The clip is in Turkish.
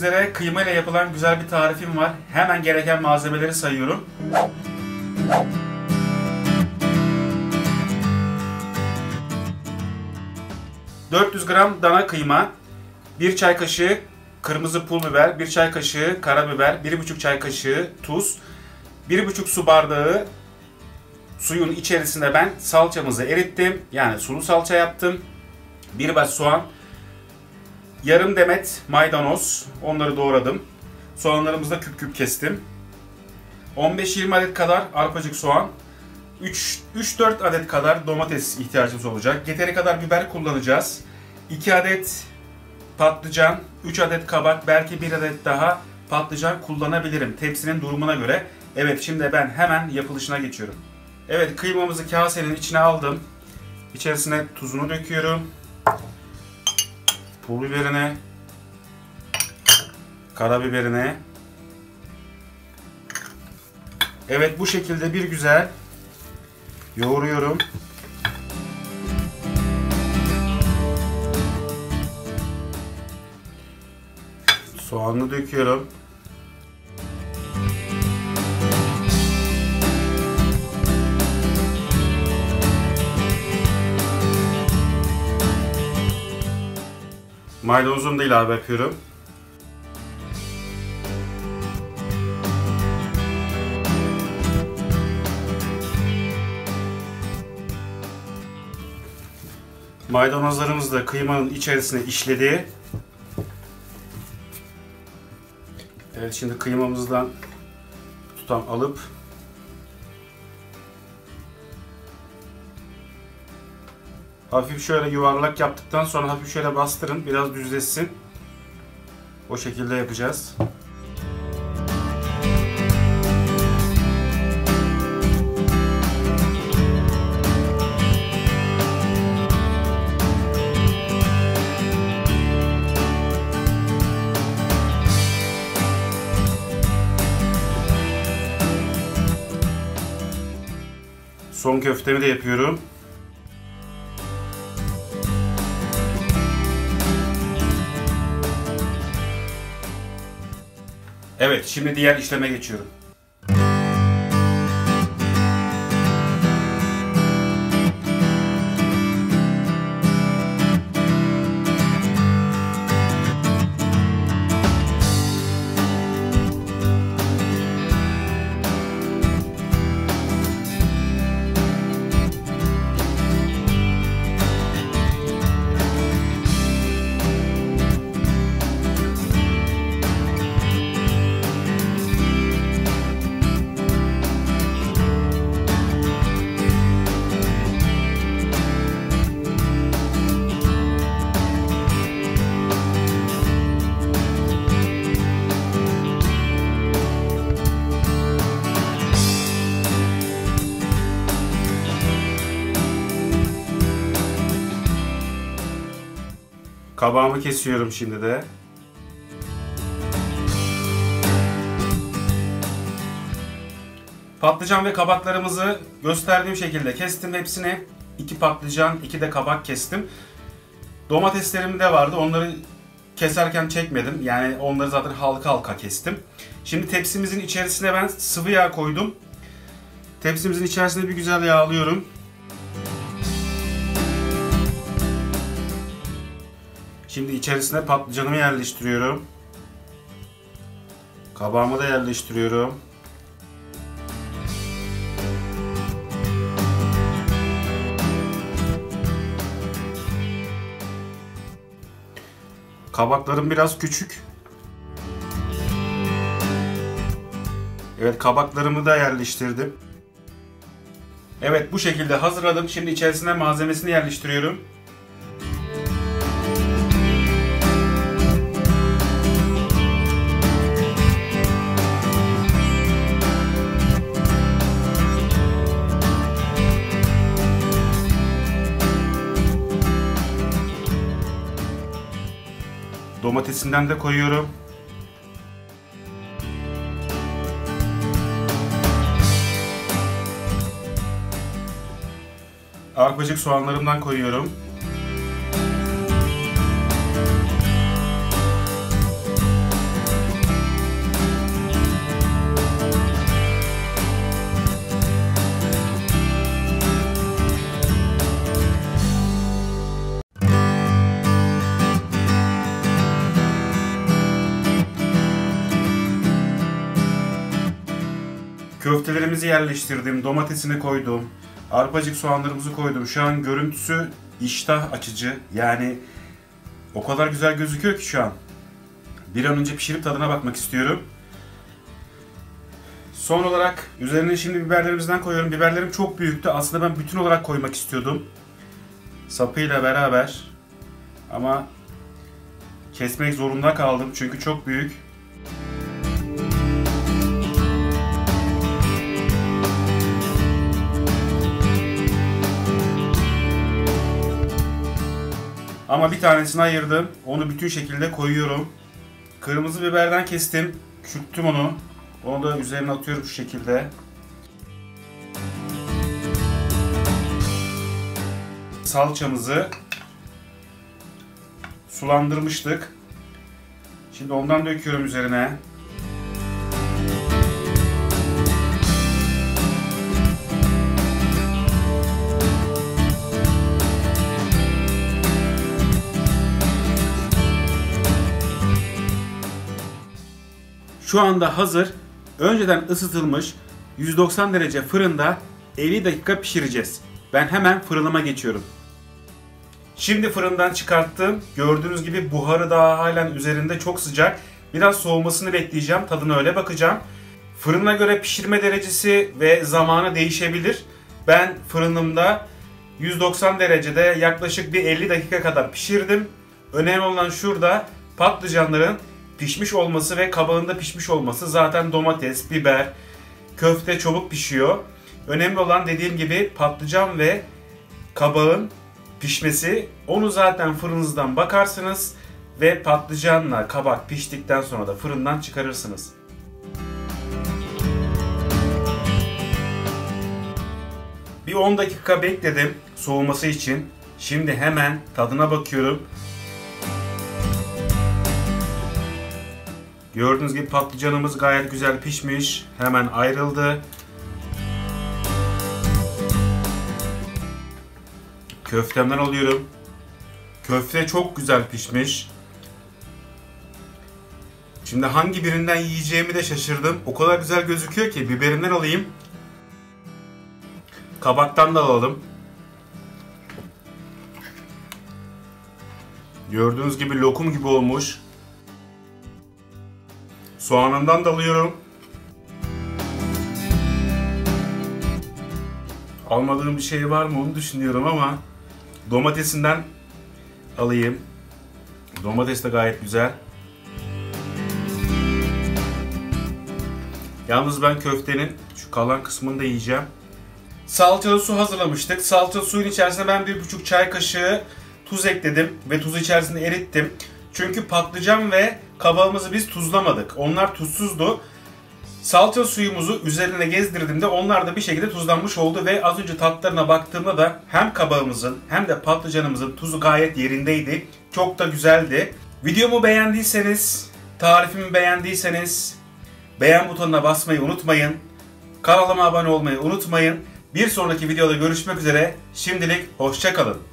sizlere kıyma ile yapılan güzel bir tarifim var. Hemen gereken malzemeleri sayıyorum. 400 gram dana kıyma, 1 çay kaşığı kırmızı pul biber, 1 çay kaşığı karabiber, 1,5 çay kaşığı tuz, 1,5 su bardağı suyun içerisinde ben salçamızı erittim. Yani sulu salça yaptım. 1 baş soğan, yarım demet maydanoz, onları doğradım. Soğanlarımızı da küp küp kestim. 15-20 adet kadar arpacık soğan, 3-4 adet kadar domates ihtiyacımız olacak. Yeteri kadar biber kullanacağız. 2 adet patlıcan, 3 adet kabak, belki 1 adet daha patlıcan kullanabilirim tepsinin durumuna göre. Evet şimdi ben hemen yapılışına geçiyorum. Evet kıymamızı kasenin içine aldım. İçerisine tuzunu döküyorum. Pul biberine, karabiberine. Evet bu şekilde bir güzel yoğuruyorum. Soğanını döküyorum. Maydanozumu da ilave yapıyorum. Maydanozlarımız da kıymanın içerisine işledi. Evet şimdi kıymamızdan tutam alıp hafif şöyle yuvarlak yaptıktan sonra hafif şöyle bastırın biraz düzleşsin. O şekilde yapacağız. Son köftemi de yapıyorum. Evet, şimdi diğer işleme geçiyorum. Kabağımı kesiyorum şimdi de. Patlıcan ve kabaklarımızı gösterdiğim şekilde kestim hepsini. İki patlıcan, iki de kabak kestim. Domateslerim de vardı. Onları keserken çekmedim. Yani onları zaten halka halka kestim. Şimdi tepsimizin içerisine ben sıvı yağ koydum. Tepsimizin içerisine bir güzel yağlıyorum. Şimdi içerisine patlıcanımı yerleştiriyorum. Kabağımı da yerleştiriyorum. Kabaklarım biraz küçük. Evet kabaklarımı da yerleştirdim. Evet bu şekilde hazırladım. Şimdi içerisine malzemesini yerleştiriyorum. Domatesinden de koyuyorum. Arpacık soğanlarımdan koyuyorum. Köftelerimizi yerleştirdim, domatesini koydum, arpacık soğanlarımızı koydum. Şu an görüntüsü iştah açıcı. Yani o kadar güzel gözüküyor ki şu an. Bir an önce pişirip tadına bakmak istiyorum. Son olarak üzerine şimdi biberlerimizden koyuyorum. Biberlerim çok büyüktü. Aslında ben bütün olarak koymak istiyordum. Sapıyla beraber. Ama kesmek zorunda kaldım çünkü çok büyük. Ama bir tanesini ayırdım. Onu bütün şekilde koyuyorum. Kırmızı biberden kestim. Küçülttüm onu. Onu da üzerine atıyorum şu şekilde. Salçamızı sulandırmıştık. Şimdi ondan döküyorum üzerine. Şu anda hazır. Önceden ısıtılmış 190 derece fırında 50 dakika pişireceğiz. Ben hemen fırınıma geçiyorum. Şimdi fırından çıkarttım. Gördüğünüz gibi buharı daha halen üzerinde çok sıcak. Biraz soğumasını bekleyeceğim. Tadına öyle bakacağım. Fırına göre pişirme derecesi ve zamanı değişebilir. Ben fırınımda 190 derecede yaklaşık bir 50 dakika kadar pişirdim. Önemli olan şurada patlıcanların pişmiş olması ve kabağında pişmiş olması. Zaten domates, biber, köfte çabuk pişiyor. Önemli olan dediğim gibi patlıcan ve kabağın pişmesi. Onu zaten fırınızdan bakarsınız ve patlıcanla kabak piştikten sonra da fırından çıkarırsınız. Bir 10 dakika bekledim soğuması için. Şimdi hemen tadına bakıyorum. Gördüğünüz gibi patlıcanımız gayet güzel pişmiş. Hemen ayrıldı. Köftemden alıyorum. Köfte çok güzel pişmiş. Şimdi hangi birinden yiyeceğimi de şaşırdım. O kadar güzel gözüküyor ki biberinden alayım. Kabaktan da alalım. Gördüğünüz gibi lokum gibi olmuş. Soğanından da alıyorum. Almadığım bir şey var mı onu düşünüyorum ama domatesinden alayım. Domates de gayet güzel. Yalnız ben köftenin şu kalan kısmını da yiyeceğim. Salçalı su hazırlamıştık. Salçalı suyun içerisine ben bir buçuk çay kaşığı tuz ekledim ve tuzu içerisinde erittim. Çünkü patlıcan ve kabağımızı biz tuzlamadık. Onlar tuzsuzdu. Salça suyumuzu üzerine gezdirdiğimde onlar da bir şekilde tuzlanmış oldu ve az önce tatlarına baktığımda da hem kabağımızın hem de patlıcanımızın tuzu gayet yerindeydi. Çok da güzeldi. Videomu beğendiyseniz, tarifimi beğendiyseniz beğen butonuna basmayı unutmayın. Kanalıma abone olmayı unutmayın. Bir sonraki videoda görüşmek üzere. Şimdilik hoşçakalın.